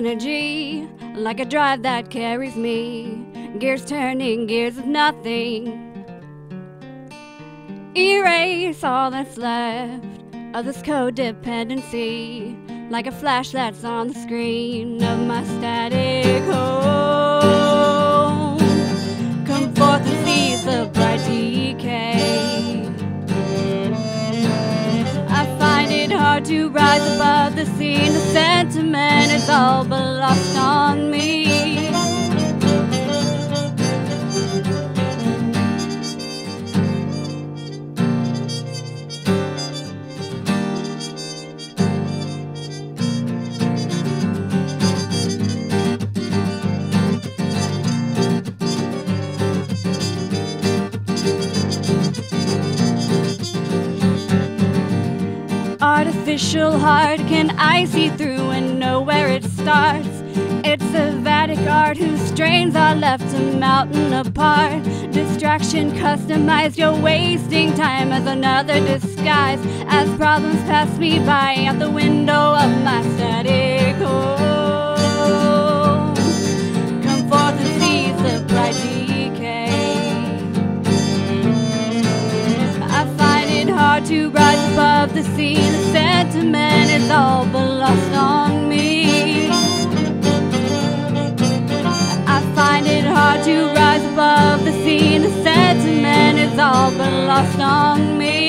energy, like a drive that carries me. Gears turning, gears of nothing. Erase all that's left of this codependency, like a flash that's on the screen of my static home. Rise above the scene. The sentiment is all but lost on me. Artificial heart, can I see through and know where it starts? It's a Vedic art whose strains are left a mountain apart. Distraction customized, you're wasting time as another disguise. As problems pass me by at the window of my static home. Come forth and the decay. I find it hard to rise above the scene. The sentiment is all but lost on me. I find it hard to rise above the scene. The sentiment is all but lost on me.